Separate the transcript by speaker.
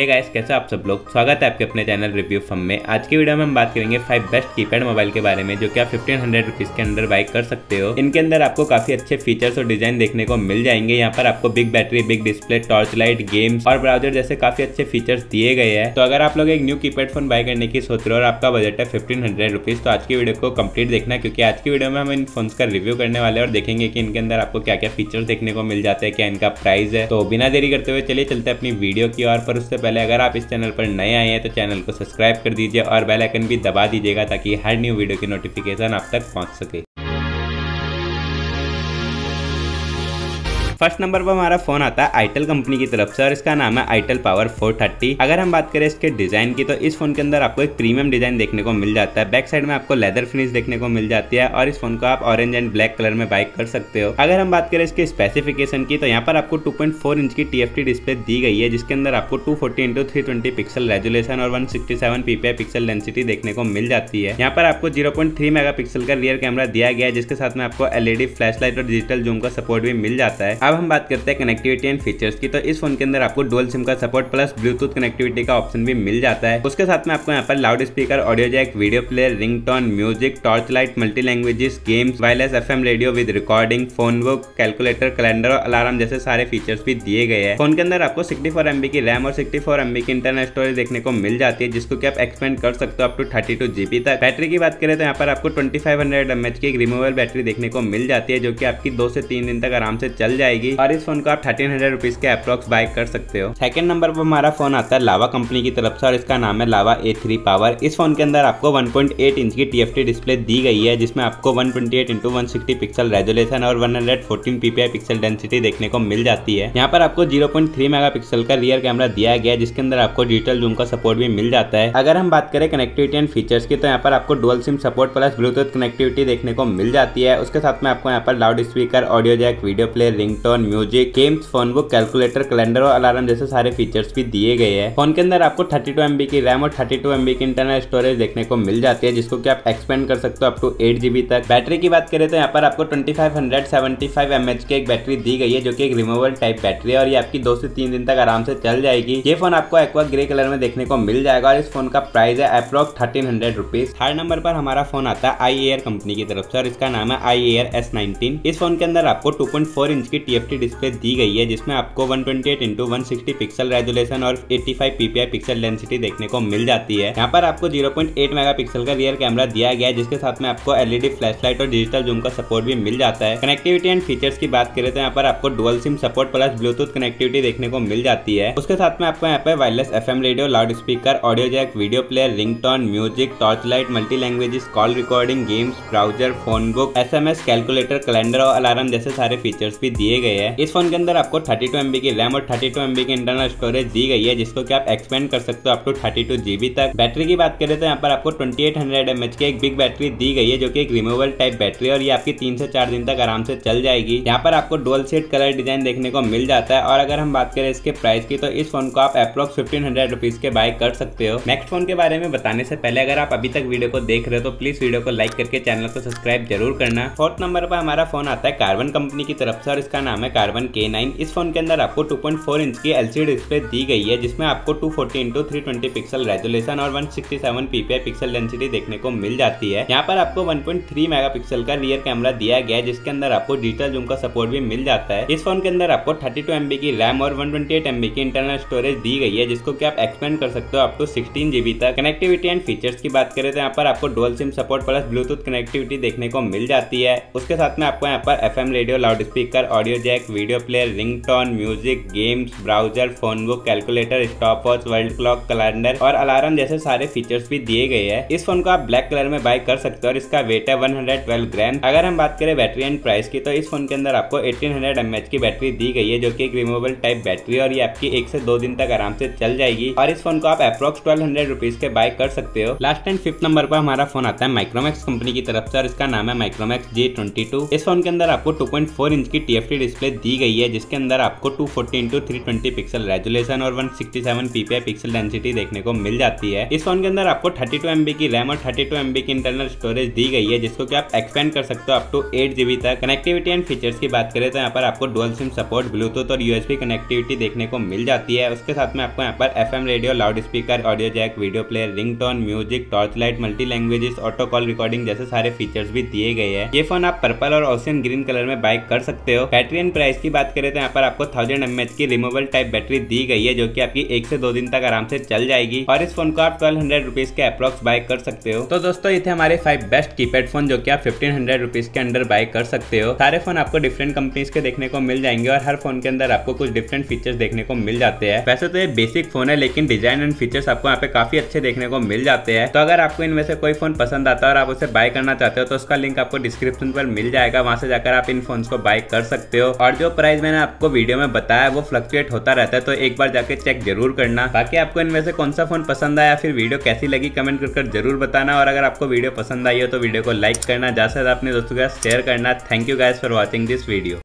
Speaker 1: Hey guys कैसे आप सब लोग? स्वागत है आपके अपने चैनल रिव्यू फम में। आज की वीडियो में हम बात करेंगे फाइव बेस्ट कीपैड मोबाइल के बारे में, जो कि आप फिफ्टीन हंड्रेड रुपीज़ के अंदर बाई कर सकते हो। इनके अंदर आपको काफ़ी अच्छे फीचर्स और डिज़ाइन देखने को मिल जाएँगे। यहाँ पर आपको big battery big display torch light games और ब्राउज़र जैसे काफ़ी अच्छे फीचर्स दिए गए हैं। तो अगर आप लोग एक न्यू कीपैड फ़ोन बाय करने की सोच रहे हो और आपका बजट है फिफ्टीन हंड्रेड रुपीज़ तो आज की वीडियो को कंप्लीट देखना, क्योंकि आज की वीडियो में हम इन फ़ोन का रिव्यू करने वाले और देखेंगे कि इनके अंदर आपको क्या क्या फीचर्स देखने को मिल जाते हैं, क्या इनका प्राइस है। तो बिना देरी करते हुए चलिए चलते अपनी वीडियो की और पर उससे पहले अगर आप इस चैनल पर नए आए हैं तो चैनल को सब्सक्राइब कर दीजिए और बेलाइकन भी दबा दीजिएगा ताकि हर न्यू वीडियो की नोटिफिकेशन आप तक पहुँच सके। फ़र्स्ट नंबर पर हमारा फ़ोन आता है आईटेल कंपनी की तरफ़ से और इसका नाम है आईटेल पावर 430 अगर हम बात करें इसके डिज़ाइन की तो इस फ़ोन के अंदर आपको एक प्रीमियम डिज़ाइन देखने को मिल जाता है। बैक साइड में आपको लेदर फिनिश देखने को मिल जाती है और इस फ़ोन को आप ऑरेंज एंड ब्लैक कलर में बाइक कर सकते हो। अगर हम बात करें इसके स्पेसिफिकेशन की तो यहाँ पर आपको टू इंच की TFT डिस्प्ले दी गई है, जिसके अंदर आपको two forty into three twenty pixel resolution और one sixty seven PPI pixel density देखने को मिल जाती है। यहाँ पर आपको zero point three mega pixel का रियर कैमरा दिया गया है, जिसके साथ में आपको एलईडी फ्लैश लाइट और डिजिटल जूम का सपोर्ट भी मिल जाता है। अब हम बात करते हैं कनेक्टिविटी एंड फीचर्स की। तो इस फ़ोन के अंदर आपको डोल सिम का सपोर्ट प्लस ब्लूटूथ कनेक्टिविटी का ऑप्शन भी मिल जाता है। उसके साथ में आपको यहाँ पर loud speaker audio jack video player ringtone music torch light multi languages games wireless F radio with recording phone book calculator calendar और अलार्म जैसे सारे फीचर्स भी दिए गए हैं। फ़ोन के अंदर आपको सिक्सटी फोर की रैम और सिक्सटी फोर की इंटरनल स्टोरेज देखने को मिल जाती है, जिसको कि आप एक्सपेंड कर सकते हो up to thirty two GB तक। बैटरी की बात करें तो यहाँ पर आपको ट्वेंटी फाइव हंड्रेड की एक बैटरी देखने को मिल जाती है, जो कि आपकी दो से तीन दिन तक आराम से चल जाएगी। और इस फ़ोन को आप थर्टीन हंड्रेड रुपीज़ के अप्रोक्स बाय कर सकते हो। सेकंड नंबर पर हमारा फ़ोन आता है लावा कंपनी की तरफ़ से, और इसका नाम है लावा ए थ्री पावर इस फ़ोन के अंदर आपको 1.8 इंच की TFT डिस्प्ले दी गई है, जिसमें आपको one twenty eight into one sixty pixel resolution और 114 पीपीआई पिक्सल डेंसिटी देखने को मिल जाती है। यहाँ पर आपको 0.3 मेगापिक्सल का रियर कैमरा दिया गया है, जिसके अंदर आपको डिजिटल जूम का सपोर्ट भी मिल जाता है। अगर हम बात करें कनेक्टिविटी एंड फीचर्स की तो यहाँ पर आपको dual SIM support plus Bluetooth connectivity देखने को मिल जाती है। उसके साथ में आपको यहाँ पर loud speaker audio jack video player ringtone music games phone book calculator calendar और अलार्म जैसे सारे फीचर्स भी दिए गए हैं। फ़ोन के अंदर आपको 32 टू की रैम और 32 टू की इंटरनल स्टोरेज देखने को मिल जाती है, जिसको कि आप एक्सपेंड कर सकते हो अप टू एट जीबी तक। बैटरी की बात करें तो यहाँ पर आपको twenty five hundred seventy five mAh की एक बैटरी दी गई है, जो कि एक रिमूवल टाइप बैटरी है और ये आपकी दो से तीन दिन तक आराम से चल जाएगी। ये फ़ोन आपको एक्वा ग्रे कलर में देखने को मिल जाएगा और इस फ़ोन का प्राइस है approx thirteen hundred rupees third number पर हमारा फ़ोन आता है आई एयर कंपनी की तरफ़ से और इसका नाम है आई एयर एस नाइनटीन इस फ़ोन के अंदर आपको टू पॉइंट फोर इंच की टीएफटी डिस्प्ले दी गई है, जिसमें आपको one twenty eight into one pixel resolution और 85 पीपीआई पिक्सल डेंसिटी देखने को मिल जाती है। यहाँ पर आपको 0.8 मेगापिक्सल का रियर कैमरा दिया गया है, जिसके साथ में आपको एलईडी फ्लैशलाइट और डिजिटल जूम का सपोर्ट भी मिल जाता है। कनेक्टिविटी एंड फीचर्स की बात करें तो यहाँ पर आपको dual SIM support plus Bluetooth connectivity देखने को मिल जाती है। उसके साथ में आपको यहाँ पे wireless FM radio loud speaker audio jack video player ringtone music torch light multi languages call recording games browser phone book SMS calculator calendar और अलार्म जैसे सारे फीचर्स भी दिए गए हैं। इस फ़ोन के अंदर आपको थर्टी टू की रैम और थर्टी टू की इंटरनल स्टोरेज दी गई है, जिसको कि आप एक्सपेंड कर सकते हो up to thirty two GB तक। बैटरी की बात करें तो यहाँ पर आपको ट्वेंटी एट हंड्रेड एमएच की एक बिग बैटरी दी गई है, जो कि एक रिमूवल टाइप बैटरी और ये आपकी तीन से चार दिन तक आराम से चल जाएगी। यहाँ पर आपको डोल सेट कलर डिज़ाइन देखने को मिल जाता है, और अगर हम बात करें इसके प्राइस की तो इस फ़ोन को आप अप्रोक्स फिफ्टीन हंड्रेड रुपीज़ के बाय कर सकते हो। नेक्स्ट फ़ोन के बारे में बताने से पहले अगर आप अभी तक वीडियो को देख रहे हो तो प्लीज़ वीडियो को लाइक करके चैनल को सब्सक्राइब ज़रूर करना। फोर्थ नंबर पर हमारा फ़ोन आता है कार्बन कंपनी की तरफ़ से, और इसका नाम है कार्बन के नाइन इस फ़ोन के अंदर आपको टू इंच की एलसीडी डिस्प्ले दी गई है, जिसमें आपको 240 forty into three twenty pixel resolution और 167 पीपीआई पिक्सल डेंसिटी देखने को मिल जाती है। यहाँ पर आपको 1.3 मेगापिक्सल का रियर कैमरा दिया गया है, जिसके अंदर आपको डिजिटल जूम का सपोर्ट भी मिल जाता है। इस फ़ोन के अंदर आपको 32 टू की रैम और वन ट्वेंटी की इंटरनल स्टोरेज दी गई है, जिसको की आप एक्सपेंड कर सकते हो टू सिक्सटीन जीबी तक। कनेक्टिविटी एंड फीचर्स की बात करें तो यहाँ पर आपको dual SIM support plus Bluetooth connectivity देखने को मिल जाती है। उसके साथ में आपको यहाँ पर FM radio loud speaker audio jack video player ringtone music games browser phone book calculator stop watch world clock calendar और अलार्म जैसे सारे फीचर्स भी दिए गए हैं। इस फ़ोन को आप ब्लैक कलर में बाय कर सकते हो और इसका वेट है 112 ग्राम अगर हम बात करें बैटरी एंड प्राइस की तो इस फ़ोन के अंदर आपको 1800 हंड्रेड की बैटरी दी गई है, जो की एक रिमूवेबल टाइप बैटरी और ये आपकी एक से दो दिन तक आराम से चल जाएगी। और इस फ़ोन को आप अप्रोक्स ट्वेल्व हंड्रेड के बाय कर सकते हो। लास्ट एंड फिफ्थ नंबर पर हमारा फ़ोन आता है माइक्रोमैक्स कंपनी की तरफ़ से और इसका नाम है माइक्रोमैक्स जी टू इस फ़ोन के अंदर आपको टू इंच की टीएफटी डिस्प्ले दी गई है, जिसके अंदर आपको two forty into three twenty pixel resolution और one sixty seven PPI pixel density देखने को मिल जाती है। इस फ़ोन के अंदर आपको थर्टी टू एमबी की रैम और थर्टी टू एमबी की इंटरनल स्टोरेज दी गई है, जिसको कि आप एक्सपेंड कर सकते हो अप टू एट जीबी तक। कनेक्टिविटी एंड फीचर्स की बात करें तो यहाँ पर आपको डुअल सिम सपोर्ट ब्लूटूथ और यूएसबी कनेक्टिविटी देखने को मिल जाती है। उसके साथ में आपको यहाँ पर FM radio loud speaker audio jack video player ring music torch light multi languages auto call recording जैसे सारे फीचर्स भी दिए गए हैं। ये फ़ोन आप पर्पल और ओशियन ग्रीन कलर में बाइक कर सकते हो। बैटरी एंड प्राइस की बात करें तो यहाँ पर आपको थाउज़ेंड एमएच की रिमूवल टाइप बैटरी दी गई है, जो की आपकी एक से दो दिन तक आराम से चल जाएगी। और इस फ़ोन को आप ट्वेल्व हंड्रेड रुपीज़ के अप्रोक्स बाय कर सकते हो। तो दोस्तों, ये थे हमारे फाइव बेस्ट कीपैड फ़ोन जो की आप फिफ्टीन हंड्रेड रुपीज़ के अंदर बाय कर सकते हो। सारे फ़ोन आपको डिफरेंट कंपनीज़ के देखने को मिल जाएँगे और हर फ़ोन के अंदर आपको कुछ डिफरेंट फीचर्स देखने को मिल जाते हैं। वैसे तो ये बेसिक फ़ोन है, लेकिन डिज़ाइन एंड फीचर्स आपको यहाँ पे काफ़ी अच्छे देखने को मिल जाते हैं। तो अगर आपको इनमें से कोई फ़ोन पसंद आता है और आप उसे बाय करना चाहते हो तो उसका लिंक आपको डिस्क्रिप्शन पर मिल जाएगा। वहाँ से जाकर आप इन फ़ोन को बाय कर सकते और जो प्राइस मैंने आपको वीडियो में बताया, वो फ्लक्चुएट होता रहता है तो एक बार जाके चेक ज़रूर करना। बाकी आपको इनमें से कौन सा फ़ोन पसंद आया, फिर वीडियो कैसी लगी कमेंट कर ज़रूर बताना। और अगर आपको वीडियो पसंद आई हो तो वीडियो को लाइक करना। ज़्यादा से ज़्यादा अपने दोस्तों के साथ शेयर करना। Thank you guys for watching this video